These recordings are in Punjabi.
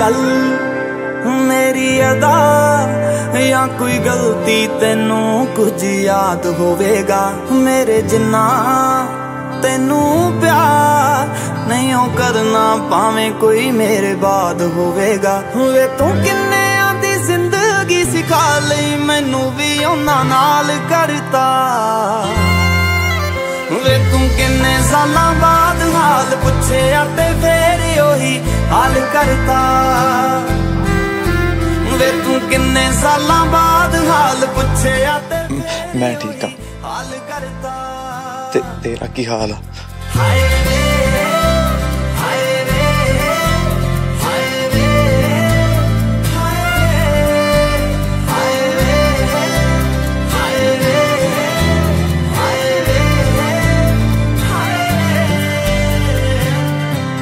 ਗੱਲ ਮੇਰੀ ਅਦਾ ਜਾਂ ਕੋਈ ਗਲਤੀ ਤੈਨੂੰ ਕੁਝ ਯਾਦ ਹੋਵੇਗਾ? ਮੇਰੇ ਜਿੰਨਾ ਤੈਨੂੰ ਪਿਆਰ ਨਹੀਂ, ਉਹ ਕਰਨਾ ਪਾਵੇਂ ਕੋਈ ਮੇਰੇ ਬਾਦ ਹੋਵੇਗਾ। ਵੇ, ਤੂੰ ਕਿੰਨੇ ਆਂਦੀ ਜ਼ਿੰਦਗੀ ਸਿਖਾ ਲਈ, ਮੈਨੂੰ ਵੀ ਉਹਨਾਂ ਨਾਲ ਕਰਤਾ। ਵੇ, ਤੂੰ ਕਿੰਨੇ ਸਾਲਾਂ ਬਾਅਦ ਹਾਲ ਪੁੱਛਿਆ ਤੇ ਫੇਰ ਉਹੀ ਹਾਲ ਕਰਤਾ। ਵੇ ਤੂੰ ਕਿੰਨੇ ਸਾਲਾਂ ਬਾਅਦ ਹਾਲ ਪੁੱਛਿਆ ਤੇ ਮੈਂ ਠੀਕ ਆ ਹਾਲ ਕਰਤਾ। ਤੇ ਤੇਰਾ ਕੀ ਹਾਲ ਆ? ਹਾਏ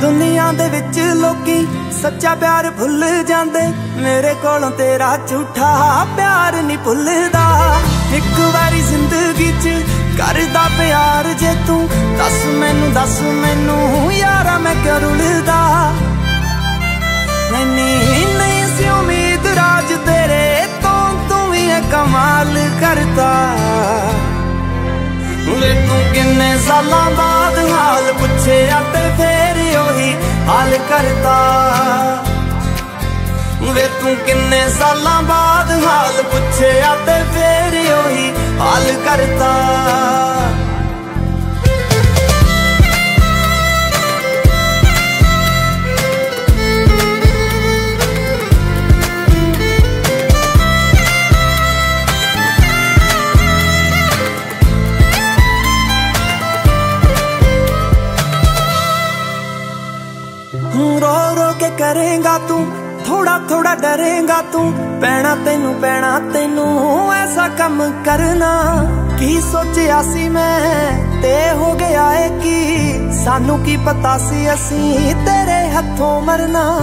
ਦੁਨੀਆ ਦੇ ਵਿੱਚ ਲੋਕੀ ਸੱਚਾ ਪਿਆਰ ਭੁੱਲ ਜਾਂਦੇ। ਮੇਰੇ ਕੋਲੋਂ ਤੇਰਾ ਝੂਠਾ ਪਿਆਰ ਨਹੀਂ ਭੁੱਲਦਾ। ਇੱਕ ਵਾਰੀ ਜ਼ਿੰਦਗੀ 'ਚ ਕਰਦਾ ਪਿਆਰ ਜੇ ਤੂੰ, ਦੱਸ ਮੈਨੂੰ ਦੱਸ ਮੈਨੂੰ ਯਾਰਾ ਮੈਂ ਕਿਉਂ ਰੁਲਦਾ? ਨਹੀਂ ਨਹੀਂ ਸੀ ਉਮੀਦ, ਰਾਜ ਤੇਰੇ ਤੋਂ ਤੂੰ ਵੀ ਕਮਾਲ ਕਰਦਾ। ਵੇ ਤੂੰ ਕਿੰਨੇ ਸਾਲਾਂ ਬਾਅਦ ਹਾਲ ਪੁੱਛਿਆ ਤੇ ਕਰਤਾ ਵੇ ਤੂੰ ਕਿੰਨੇ ਸਾਲਾਂ ਬਾਅਦ ਹਾਲ ਪੁੱਛਿਆ ਤੇ ਫੇਰ ਉਹੀ ਹਾਲ ਕਰਤਾ ਕਰੇਗਾ ਤੂੰ ਥੋੜਾ ਥੋੜਾ ਡਰੇਗਾ ਤੂੰ। ਪੈਣਾ ਤੈਨੂੰ ਪੈਣਾ ਤੈਨੂੰ, ਐਸਾ ਕੰਮ ਕਰਨਾ। ਕੀ ਸੋਚਿਆ ਸੀ ਮੈਂ, ਤੇ ਹੋ ਗਿਆ ਏ ਕੀ? ਸਾਨੂੰ ਕੀ ਪਤਾ ਸੀ ਅਸੀਂ ਤੇਰੇ ਹੱਥੋਂ ਮਰਨਾ।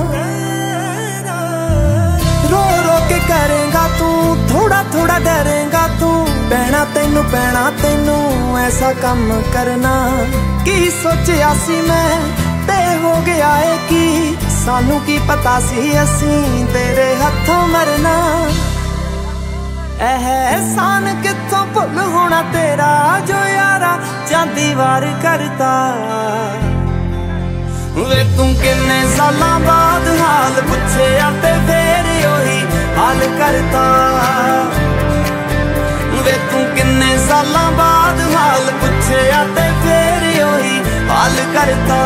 ਰੋ ਰੋ ਕੇ ਕਰੇਗਾ ਤੂੰ ਥੋੜਾ ਥੋੜਾ ਡਰੇਗਾ ਤੂੰ। ਪੈਣਾ ਤੈਨੂੰ ਪੈਣਾ ਤੈਨੂੰ, ਐਸਾ ਕੰਮ ਕਰਨਾ। ਕੀ ਸੋਚਿਆ ਸੀ ਮੈਂ ਤੇ ਹੋ ਗਿਆ ਏ ਕੀ? ਸਾਨੂੰ ਕੀ ਪਤਾ ਸੀ ਅਸੀਂ ਤੇਰੇ ਹੱਥੋਂ ਮਰਨਾ? ਇਹ ਇਹਸਾਨ ਕਿੱਥੋਂ ਭੁੱਲ ਹੋਣਾ ਤੇਰਾ ਜੋ ਯਾਰਾ ਚਾਂਦੀ ਵਾਰ ਕਰਤਾ ਵੇ ਤੂੰ ਕਿੰਨੇ ਸਾਲਾਂ ਬਾਅਦ ਹਾਲ ਪੁੱਛਿਆ ਤੇ ਫੇਰ ਉਹੀ ਹਾਲ ਕਰਤਾ ਵੇ ਤੂੰ ਕਿੰਨੇ ਸਾਲਾਂ ਬਾਅਦ ਹਾਲ ਪੁੱਛਿਆ ਤੇ ਫੇਰ ਉਹੀ ਹਾਲ ਕਰਤਾ